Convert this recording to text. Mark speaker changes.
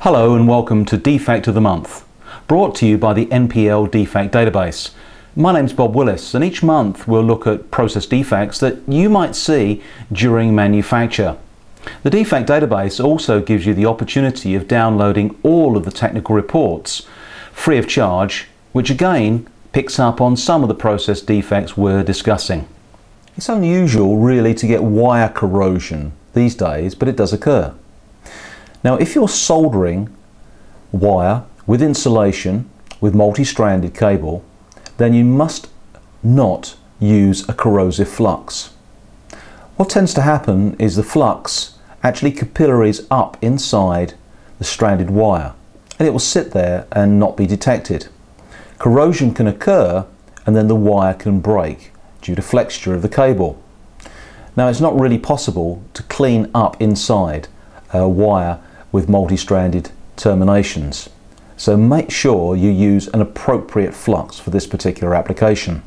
Speaker 1: Hello and welcome to Defect of the Month, brought to you by the NPL Defect Database. My name's Bob Willis and each month we'll look at process defects that you might see during manufacture. The Defect Database also gives you the opportunity of downloading all of the technical reports free of charge, which again picks up on some of the process defects we're discussing. It's unusual really to get wire corrosion these days, but it does occur. Now if you're soldering wire with insulation with multi-stranded cable, then you must not use a corrosive flux. What tends to happen is the flux actually capillaries up inside the stranded wire and it will sit there and not be detected. Corrosion can occur and then the wire can break due to flexure of the cable. Now it's not really possible to clean up inside a wire with multi-stranded terminations. So make sure you use an appropriate flux for this particular application.